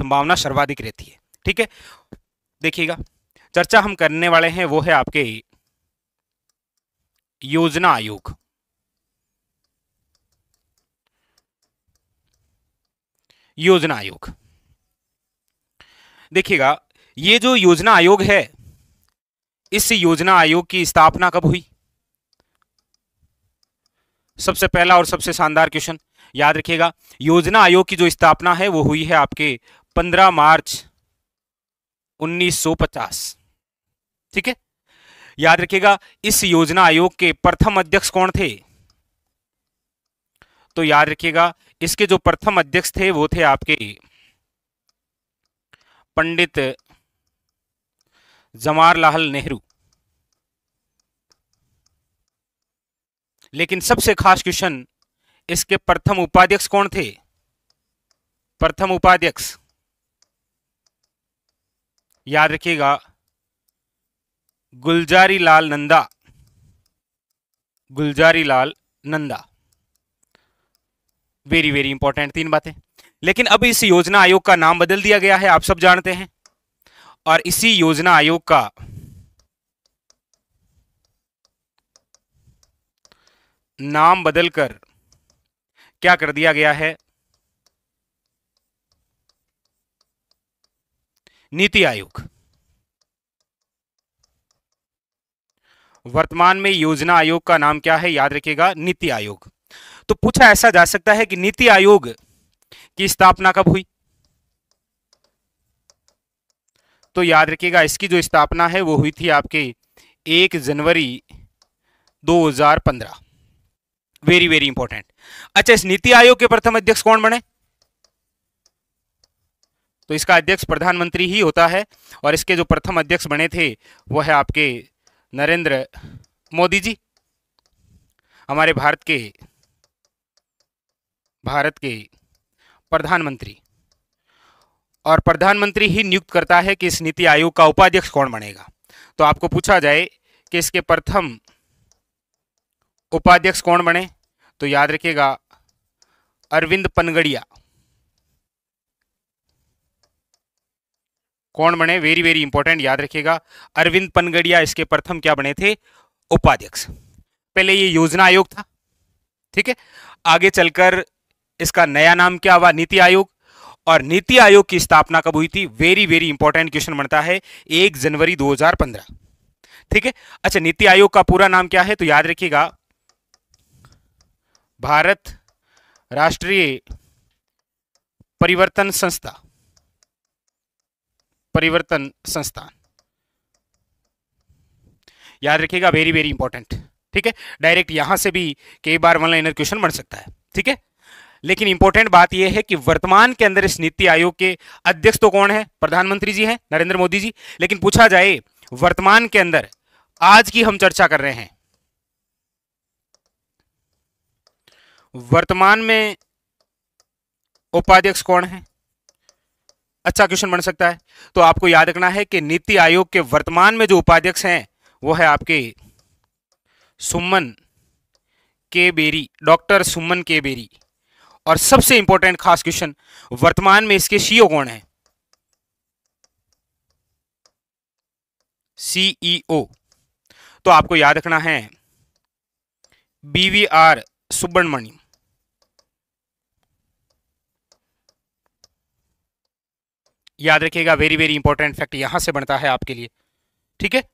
संभावना सर्वाधिक रहती है। ठीक है? देखिएगा, चर्चा हम करने वाले हैं, वो है आपके योजना आयोग। योजना आयोग। देखिएगा, ये जो योजना आयोग है, इस योजना आयोग की स्थापना कब हुई? सबसे पहला और सबसे शानदार क्वेश्चन, याद रखिएगा, योजना आयोग की जो स्थापना है, वो हुई है आपके 15 मार्च 1950 ठीक है? याद रखिएगा, इस योजना आयोग के प्रथम अध्यक्ष कौन थे? तो याद रखिएगा, इसके जो प्रथम अध्यक्ष थे, वो थे आपके पंडित जवाहरलाल नेहरू। लेकिन सबसे खास क्वेश्चन, इसके प्रथम उपाध्यक्ष कौन थे? प्रथम उपाध्यक्ष। याद रखिएगा Gulzari Lal Nanda Gulzari Lal Nanda. Very very important तीन बातें। लेकिन अब इस योजना आयोग का नाम बदल दिया गया है, आप सब जानते हैं। और इसी योजना आयोग का नाम बदलकर क्या कर दिया गया है? नीति आयोग। वर्तमान में योजना आयोग का नाम क्या है, याद रखिएगा, नीति आयोग। तो पूछा ऐसा जा सकता है कि नीति आयोग की स्थापना कब हुई? तो याद रखिएगा, इसकी जो स्थापना है, वो हुई थी आपके एक जनवरी 2015 वेरी वेरी इंपॉर्टेंट अच्छा इस नीति आयोग के प्रथम अध्यक्ष कौन बने? तो इसका अध्यक्ष प्रधानमंत्री ही होता है और इसके जो प्रथम अध्यक्ष बने थे वो है आपके नरेंद्र मोदी जी। हमारे भारत के भारत के प्रधानमंत्री। और प्रधानमंत्री ही नियुक्त करता है कि इस नीति आयोग का उपाध्यक्ष कौन बनेगा। तो आपको पूछा जाए कि इसके प्रथम उपाध्यक्ष कौन बने तो याद रखिएगा, अरविंद पनगड़िया। कौन बने? वेरी वेरी इंपॉर्टेंट याद रखिएगा। अरविंद पनगड़िया इसके प्रथम क्या बने थे? उपाध्यक्ष। पहले ये योजना आयोग था, ठीक है? आगे चलकर इसका नया नाम क्या हुआ? नीति आयोग। और नीति आयोग की स्थापना कब हुई थी? वेरी वेरी इंपॉर्टेंट क्वेश्चन बनता है। एक जनवरी 2015 ठीक है? अच्छा नीति आयोग का पूरा नाम क्या है? तो याद रखिएगा। भारत राष्ट्रीय परिवर्तन संस्था। परिवर्तन संस्थान। याद रखिएगा वेरी वेरी इंपॉर्टेंट ठीक है? डायरेक्ट यहाँ से भी कई बार वन लाइनर क्वेश्चन बन सकता है। ठीक है? लेकिन इंपॉर्टेंट बात यह है कि वर्तमान के अंदर इस नीति आयोग के अध्यक्ष तो कौन है? प्रधानमंत्री जी हैं, नरेंद्र मोदी जी। लेकिन पूछा जाए, वर्तमान के अंदर आज की हम चर्चा कर रहे हैं। वर्तमान में उपाध्यक्ष कौन है? अच्छा क्वेश्चन बन सकता है। तो आपको याद रखना है कि नीति आयोग के वर्तमान में जो उपाध्यक्ष हैं, वो है आपके सुमन के बेरी डॉक्टर सुमन के बेरी और सबसे इंपॉर्टेंट खास क्वेश्चन वर्तमान में इसके सीईओ कौन है? सीईओ तो आपको याद रखना है बीवीआर सुब्रमण्यम। याद रखिएगा वेरी वेरी इंपॉर्टेंट फैक्ट यहाँ से बनता है आपके लिए। ठीक है?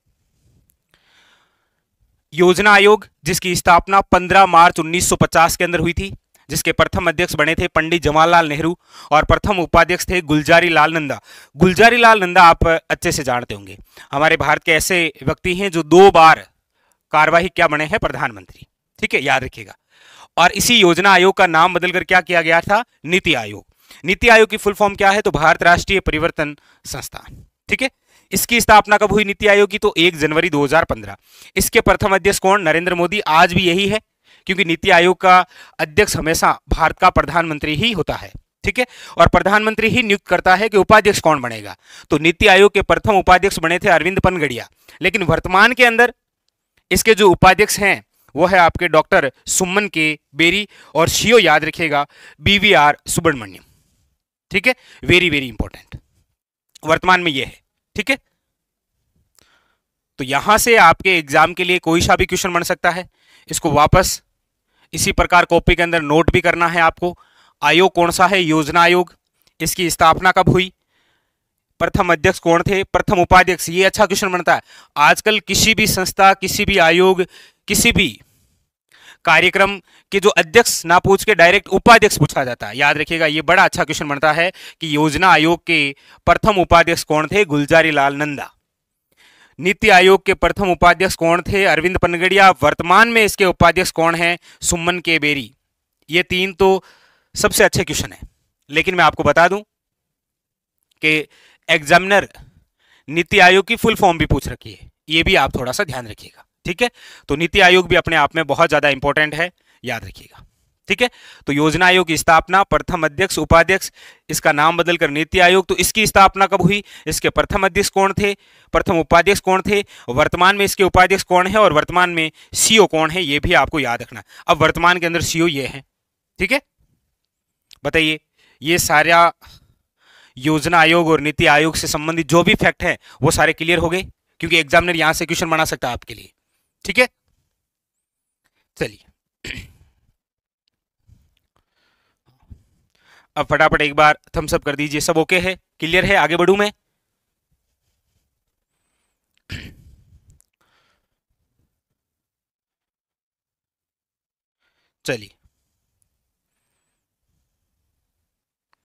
योजना आयोग, जिसकी स्थापना 15 मार्च 1950 के अंदर हुई थी, जिसके प्रथम अध्यक्ष बने थे पंडित जवाहरलाल नेहरू और प्रथम उपाध्यक्ष थे गुलजारी लाल नंदा। गुलजारी लाल नंदा आप अच्छे से जानते होंगे। हमारे भारत के ऐसे व्यक्ति हैं जो दो बार कार्यवाही क्या बने हैं? प्रधानमंत्री। ठीक है? याद रखिएगा। और इसी योजना आयोग का नाम बदलकर क्या किया गया था? नीति आयोग। नीति आयोग की फुल फॉर्म क्या है? तो भारत राष्ट्रीय परिवर्तन संस्था ठीक है? इसकी स्थापना कब हुई नीति आयोग की? तो एक जनवरी 2015 इसके प्रथम अध्यक्ष कौन? नरेंद्र मोदी। आज भी यही है, क्योंकि नीति आयोग का अध्यक्ष हमेशा भारत का प्रधानमंत्री ही होता है। ठीक है? और प्रधानमंत्री ही नियुक्त करता है कि उपाध्यक्ष कौन बनेगा। तो नीति आयोग के प्रथम उपाध्यक्ष बने थे अरविंद पनगड़िया। लेकिन वर्तमान के अंदर इसके जो उपाध्यक्ष हैं, वो है आपके डॉक्टर सुमन के बेरी और सीओ याद रखिएगा बीवीआर सुब्रमण्यम। ठीक है? वेरी वेरी इंपॉर्टेंट वर्तमान में ये है, ठीक है? तो यहाँ से आपके एग्ज़ाम के लिए कोई सा भी क्वेश्चन बन सकता है। इसको वापस इसी प्रकार कॉपी के अंदर नोट भी करना है आपको। आयोग कौन सा है? योजना आयोग। इसकी स्थापना कब हुई? प्रथम अध्यक्ष कौन थे? प्रथम उपाध्यक्ष। ये अच्छा क्वेश्चन बनता है। आजकल किसी भी संस्था, किसी भी आयोग, किसी भी कार्यक्रम के जो अध्यक्ष ना पूछ के डायरेक्ट उपाध्यक्ष पूछा जाता है। याद रखिएगा, ये बड़ा अच्छा क्वेश्चन बनता है कि योजना आयोग के प्रथम उपाध्यक्ष कौन थे? गुलजारी लाल नंदा। नीति आयोग के प्रथम उपाध्यक्ष कौन थे? अरविंद पनगड़िया। वर्तमान में इसके उपाध्यक्ष कौन है? सुमन के बेरी ये तीन तो सबसे अच्छे क्वेश्चन है। लेकिन मैं आपको बता दूँ कि एग्जामिनर नीति आयोग की फुल फॉर्म भी पूछ रखी है। ये भी आप थोड़ा सा ध्यान रखिएगा। ठीक है? तो नीति आयोग भी अपने आप में बहुत ज़्यादा इंपॉर्टेंट है, याद रखिएगा। ठीक है? तो योजना आयोग की स्थापना, प्रथम अध्यक्ष, उपाध्यक्ष, इसका नाम बदलकर नीति आयोग। तो इसकी स्थापना कब हुई? इसके प्रथम अध्यक्ष कौन थे? प्रथम उपाध्यक्ष कौन थे? वर्तमान में इसके उपाध्यक्ष कौन है? और वर्तमान में सीओ कौन है? ये भी आपको याद रखना। अब वर्तमान के अंदर सीओ ये है। ठीक है? बताइए, ये सारा योजना आयोग और नीति आयोग से संबंधित जो भी फैक्ट है, वो सारे क्लियर हो गए? क्योंकि एग्जामिनर यहाँ से क्वेश्चन बना सकता है आपके लिए। ठीक है? चलिए। अब फटाफट एक बार थम्स अप कर दीजिए, सब ओके है? क्लियर है? आगे बढ़ू मैं? चलिए।